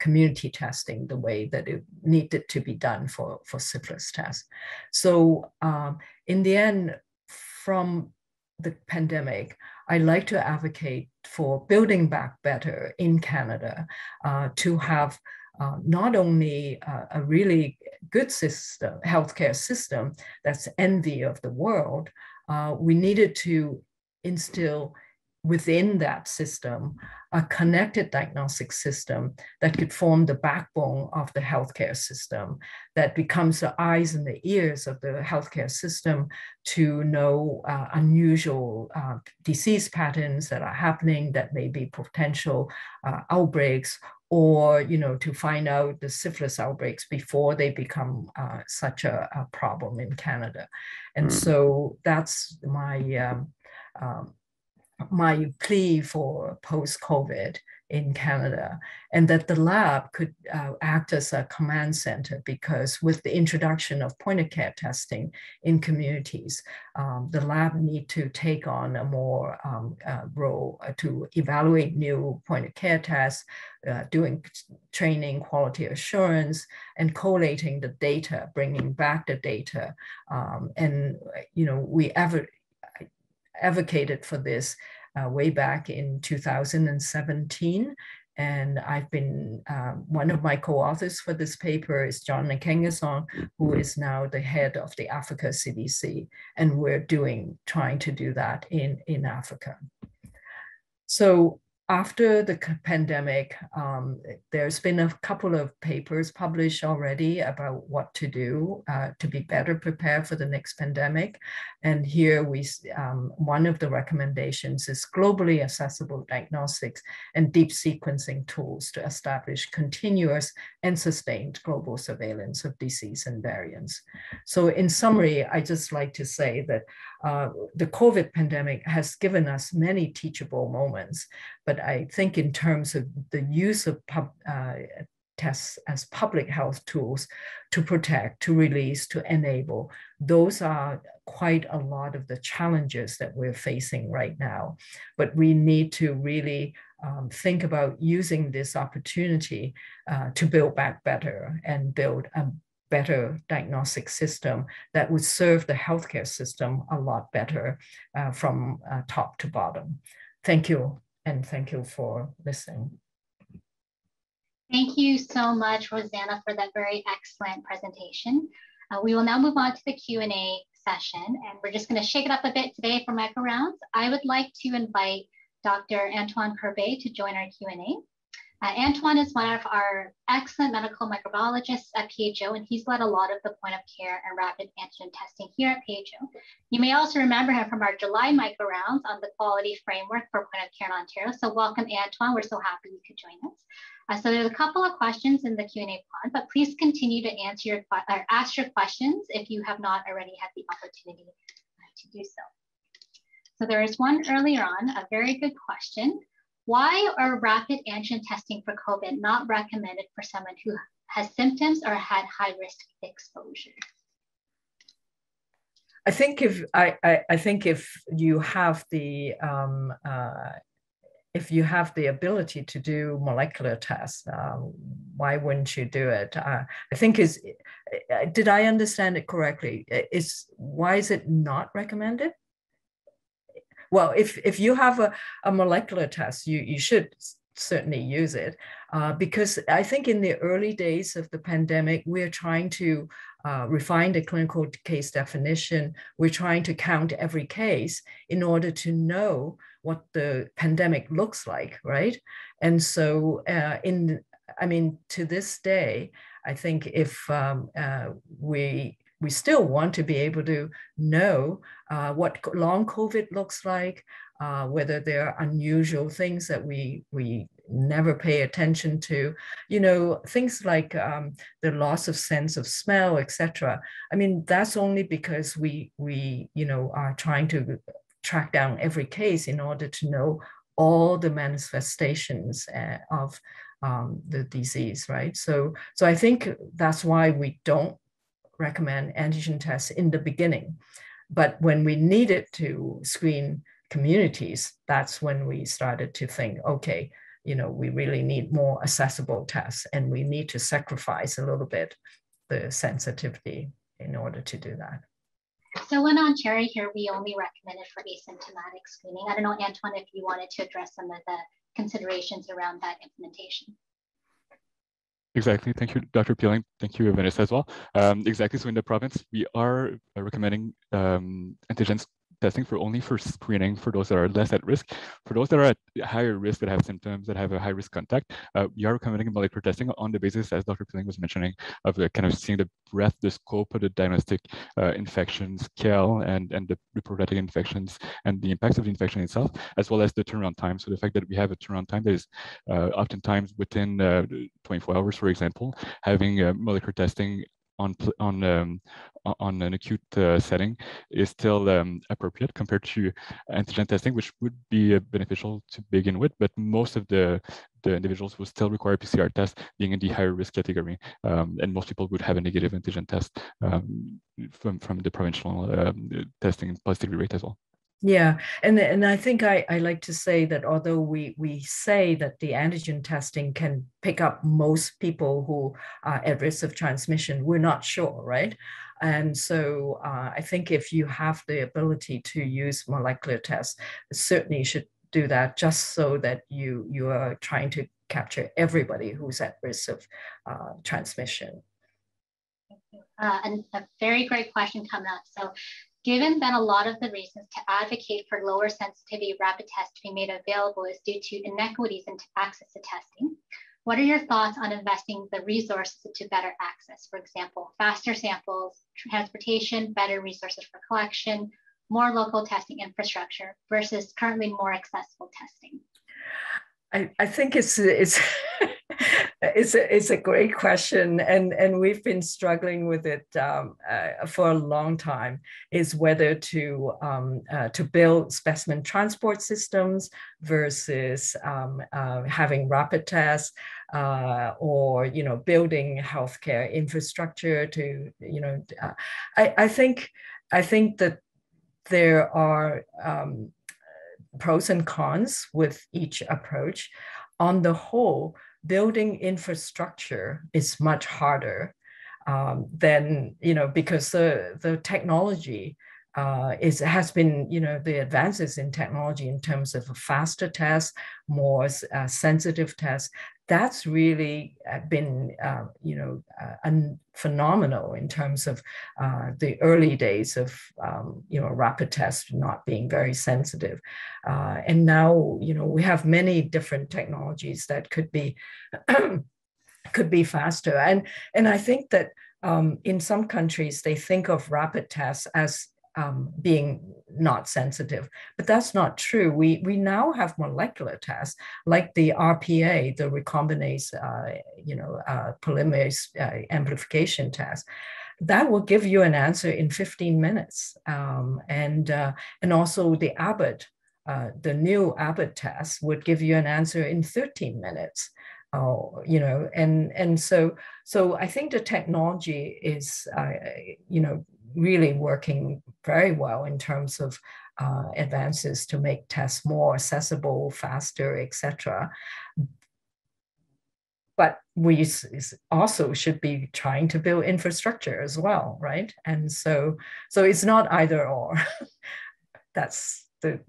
community testing the way that it needed to be done for, for syphilis tests. So um, in the end, from the pandemic, I like to advocate for building back better in Canada uh, to have uh, not only uh, a really good system, healthcare system that's envy of the world, uh, we needed to instill within that system a connected diagnostic system that could form the backbone of the healthcare system, that becomes the eyes and the ears of the healthcare system to know uh, unusual uh, disease patterns that are happening that may be potential uh, outbreaks or you know to find out the syphilis outbreaks before they become uh, such a, a, problem in Canada, and mm. so that's my um, um, my plea for post-COVID in Canada, and that the lab could uh, act as a command center because with the introduction of point of care testing in communities, um, the lab need to take on a more um, uh, role to evaluate new point of care tests, uh, doing training, quality assurance, and collating the data, bringing back the data. Um, and, you know, we ever advocated for this uh, way back in 2017. And I've been, uh, one of my co-authors for this paper is John Nkengasong, who is now the head of the Africa CDC. And we're doing, trying to do that in, in Africa. So after the pandemic, um, there's been a couple of papers published already about what to do uh, to be better prepared for the next pandemic. And here we, um, one of the recommendations is globally accessible diagnostics and deep sequencing tools to establish continuous and sustained global surveillance of disease and variants. So in summary, I just like to say that uh, the COVID pandemic has given us many teachable moments, but I think in terms of the use of pub, uh, tests as public health tools to protect, to release, to enable, those are quite a lot of the challenges that we're facing right now. But we need to really um, think about using this opportunity uh, to build back better and build a better diagnostic system that would serve the healthcare system a lot better uh, from uh, top to bottom. Thank you, and thank you for listening. Thank you so much, Rosanna, for that very excellent presentation. Uh, we will now move on to the Q&A session, and we're just going to shake it up a bit today for micro rounds. I would like to invite Dr. Antoine Corbeil to join our Q&A. Uh, Antoine is one of our excellent medical microbiologists at PHO, and he's led a lot of the point of care and rapid antigen testing here at PHO. You may also remember him from our July micro rounds on the quality framework for point of care in Ontario. So welcome, Antoine. We're so happy you could join us. Uh, so there's a couple of questions in the Q&A pod, but please continue to answer your or ask your questions if you have not already had the opportunity to do so. So there is one earlier on, a very good question. Why are rapid antigen testing for COVID not recommended for someone who has symptoms or had high risk exposure? I think if I, I, I think if you have the um, uh, if you have the ability to do molecular tests, uh, why wouldn't you do it? Uh, I think is uh, did I understand it correctly? Is why is it not recommended? Well, if, if you have a, a molecular test, you, you should certainly use it uh, because I think in the early days of the pandemic, we're trying to uh, refine the clinical case definition. We're trying to count every case in order to know what the pandemic looks like, right? And so, uh, in I mean, to this day, I think if um, uh, we we still want to be able to know uh, what long COVID looks like, uh, whether there are unusual things that we we never pay attention to, you know, things like um, the loss of sense of smell, etc. I mean, that's only because we we you know are trying to track down every case in order to know all the manifestations uh, of um, the disease, right? So, so I think that's why we don't recommend antigen tests in the beginning. But when we needed to screen communities, that's when we started to think, okay, you know, we really need more accessible tests and we need to sacrifice a little bit the sensitivity in order to do that. So in Ontario here, we only recommended for asymptomatic screening. I don't know, Antoine, if you wanted to address some of the considerations around that implementation. Exactly. Thank you, Dr. Peeling. Thank you, Vanessa, as well. Um, exactly. So in the province, we are uh, recommending um, antigens testing for only for screening for those that are less at risk. For those that are at higher risk that have symptoms that have a high risk contact, uh, we are recommending molecular testing on the basis, as Dr. Peeling was mentioning, of uh, kind of seeing the breadth, the scope of the diagnostic uh, infection scale and, and the, the infections and the impacts of the infection itself, as well as the turnaround time. So the fact that we have a turnaround time that is uh, oftentimes within uh, 24 hours, for example, having uh, molecular testing on on um, on an acute uh, setting is still um, appropriate compared to antigen testing, which would be uh, beneficial to begin with. But most of the the individuals will still require PCR test, being in the higher risk category, um, and most people would have a negative antigen test um, from from the provincial um, testing positivity rate as well. Yeah, and and I think I, I like to say that although we we say that the antigen testing can pick up most people who are at risk of transmission, we're not sure, right? And so uh, I think if you have the ability to use molecular tests, certainly you should do that just so that you you are trying to capture everybody who's at risk of uh, transmission. Uh, and a very great question coming up. So Given that a lot of the reasons to advocate for lower sensitivity rapid tests to be made available is due to inequities in access to testing, what are your thoughts on investing the resources to better access? For example, faster samples, transportation, better resources for collection, more local testing infrastructure versus currently more accessible testing? I, I think it's it's it's a, it's a great question, and and we've been struggling with it um, uh, for a long time. Is whether to um, uh, to build specimen transport systems versus um, uh, having rapid tests, uh, or you know building healthcare infrastructure to you know. Uh, I I think I think that there are um, pros and cons with each approach. On the whole, building infrastructure is much harder um, than you know because the the technology uh, is has been you know the advances in technology in terms of a faster tests, more uh, sensitive tests. That's really uh, been uh, you know uh, phenomenal in terms of uh, the early days of um, you know rapid tests not being very sensitive, and now you know we have many different technologies that could be could be faster, and and I think that. Um, in some countries, they think of rapid tests as um, being not sensitive. But that's not true. We, we now have molecular tests like the RPA, the recombinase, uh, you know, uh, polymerase uh, amplification test. That will give you an answer in 15 minutes. Um, and, uh, and also the Abbott, uh, the new Abbott test would give you an answer in 13 minutes. Oh, you know, and and so so I think the technology is, you know, really working very well in terms of uh, advances to make tests more accessible, faster, etc. But we also should be trying to build infrastructure as well, right? And so, so it's not either or. that's the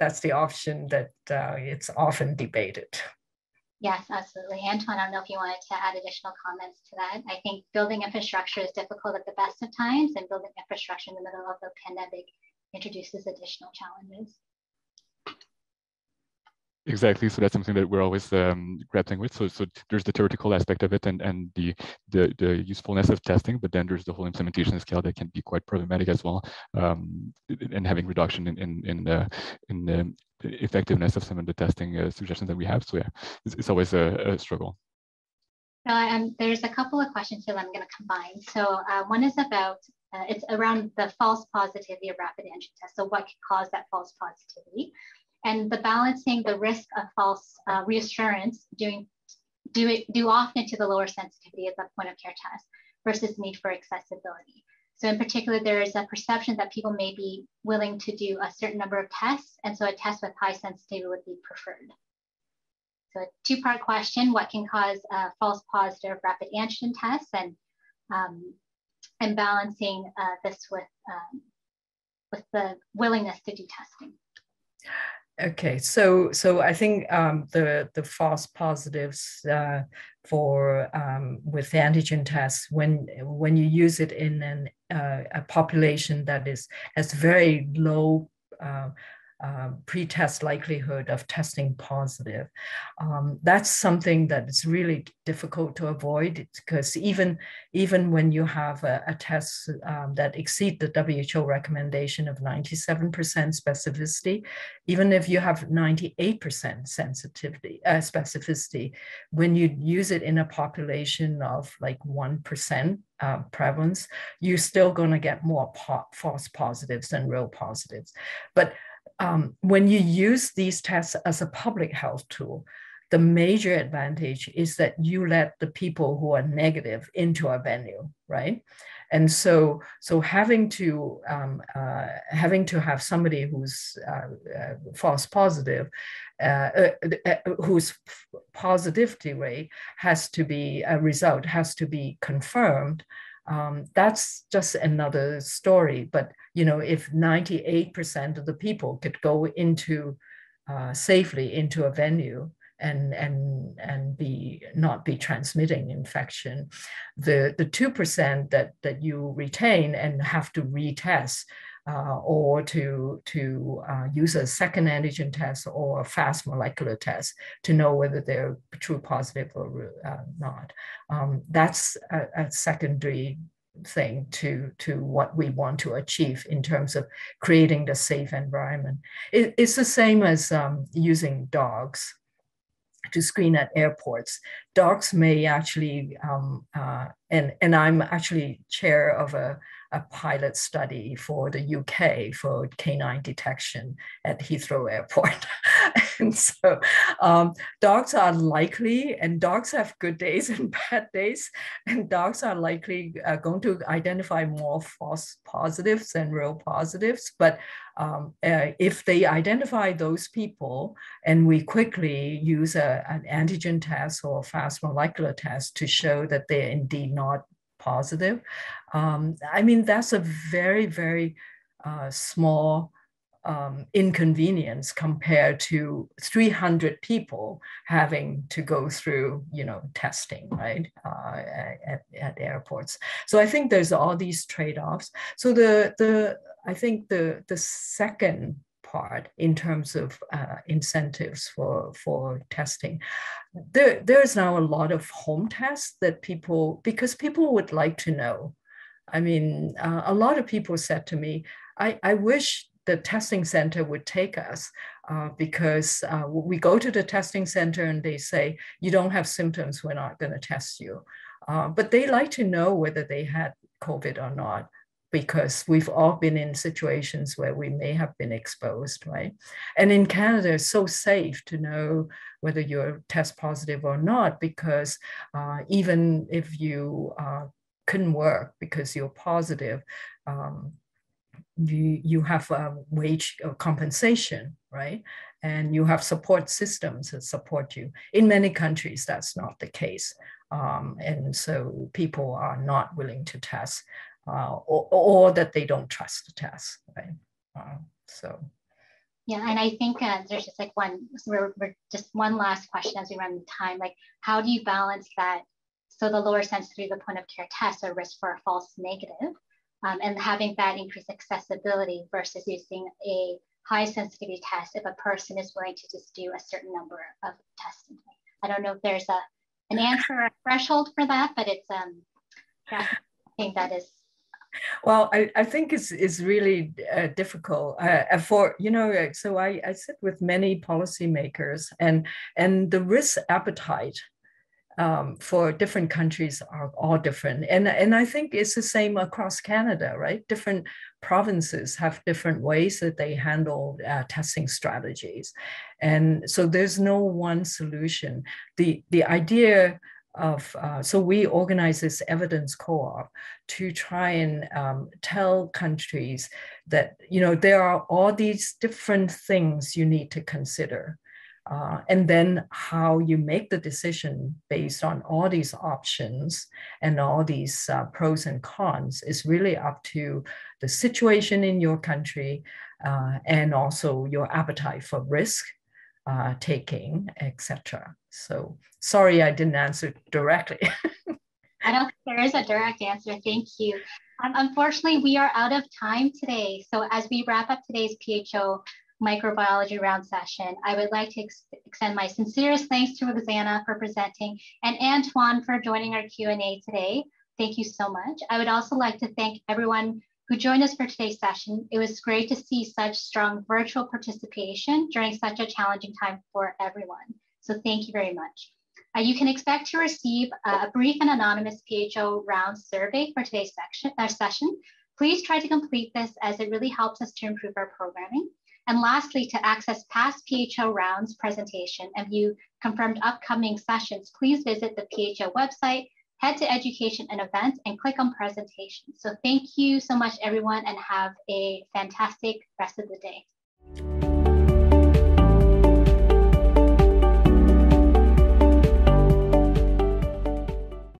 that's the option that uh, it's often debated. Yes, absolutely. Antoine, I don't know if you wanted to add additional comments to that. I think building infrastructure is difficult at the best of times, and building infrastructure in the middle of the pandemic introduces additional challenges. Exactly. So that's something that we're always um, grappling with. So, so there's the theoretical aspect of it and, and the, the, the usefulness of testing, but then there's the whole implementation scale that can be quite problematic as well, um, and having reduction in in in, uh, in the effectiveness of some of the testing uh, suggestions that we have. So yeah, it's, it's always a, a struggle. So um, there's a couple of questions here that I'm going to combine. So uh, one is about, uh, it's around the false positivity of rapid antigen test. So what could cause that false positivity? And the balancing the risk of false uh, reassurance doing do it do often to the lower sensitivity of the point of care test versus need for accessibility. So in particular, there is a perception that people may be willing to do a certain number of tests. And so a test with high sensitivity would be preferred. So a two-part question, what can cause a false positive rapid antigen tests and, um, and balancing uh, this with, um, with the willingness to do testing. Okay, so so I think um, the the false positives uh, for um, with antigen tests when when you use it in an, uh, a population that is has very low uh, um, pre-test likelihood of testing positive. Um, that's something that is really difficult to avoid because even, even when you have a, a test um, that exceed the WHO recommendation of 97% specificity, even if you have 98% sensitivity, uh, specificity, when you use it in a population of like 1%, uh, prevalence, you're still going to get more po false positives than real positives. But um, when you use these tests as a public health tool, the major advantage is that you let the people who are negative into a venue, right? And so, so having to um, uh, having to have somebody who's uh, uh, false positive, uh, uh, uh, whose positivity rate has to be a result has to be confirmed um, that's just another story. But you know, if 98% of the people could go into uh, safely into a venue and and and be not be transmitting infection, the the two percent that that you retain and have to retest uh, or to, to uh, use a second antigen test or a fast molecular test to know whether they're true positive or uh, not. Um, that's a, a, secondary thing to, to what we want to achieve in terms of creating the safe environment. It, it's the same as um, using dogs to screen at airports. Dogs may actually, um, uh, and, and I'm actually chair of a a pilot study for the UK for canine detection at Heathrow Airport. and so um, dogs are likely, and dogs have good days and bad days, and dogs are likely uh, going to identify more false positives than real positives. But um, uh, if they identify those people and we quickly use a, an antigen test or a fast molecular test to show that they're indeed not positive. Um, I mean, that's a very, very uh, small um, inconvenience compared to 300 people having to go through, you know, testing, right, uh, at, at airports. So I think there's all these trade-offs. So the the I think the the second part in terms of uh, incentives for, for testing. There, there's now a lot of home tests that people, because people would like to know. I mean, uh, a lot of people said to me, I, I wish the testing center would take us uh, because uh, we go to the testing center and they say, you don't have symptoms, we're not going to test you. Uh, but they like to know whether they had COVID or not because we've all been in situations where we may have been exposed, right? And in Canada, it's so safe to know whether you're test positive or not, because uh, even if you uh, couldn't work because you're positive, um, you, you have a wage compensation, right? And you have support systems that support you. In many countries, that's not the case. Um, and so people are not willing to test uh, or, or, that they don't trust the test, right? Uh, so. Yeah, and I think uh, there's just like one, we're, we're just one last question as we run the time, like how do you balance that? So the lower sensitivity of the point of care test or risk for a false negative um, and having that increased accessibility versus using a high sensitivity test if a person is willing to just do a certain number of tests. I don't know if there's a an answer or a threshold for that, but it's um, yeah, I think that is well, I, I think it's, it's really uh, difficult uh, for, you know, uh, so I, I sit with many policymakers and, and the risk appetite um, for different countries are all different. And, and I think it's the same across Canada, right? Different provinces have different ways that they handle uh, testing strategies. And so there's no one solution. The, the idea of uh, so we organize this evidence co-op to try and um, tell countries that you know there are all these different things you need to consider uh, and then how you make the decision based on all these options and all these uh, pros and cons is really up to the situation in your country uh, and also your appetite for risk uh, taking, etc. So sorry I didn't answer directly. I don't think there is a direct answer. Thank you. Um, unfortunately, we are out of time today. So as we wrap up today's PHO microbiology round session, I would like to ex extend my sincerest thanks to Rosanna for presenting and Antoine for joining our Q&A today. Thank you so much. I would also like to thank everyone who joined us for today's session. It was great to see such strong virtual participation during such a challenging time for everyone. So thank you very much. Uh, you can expect to receive a brief and anonymous PHO round survey for today's section, uh, session. Please try to complete this as it really helps us to improve our programming. And lastly, to access past PHO rounds presentation and view confirmed upcoming sessions, please visit the PHO website, head to education and events and click on presentations. So thank you so much, everyone, and have a fantastic rest of the day.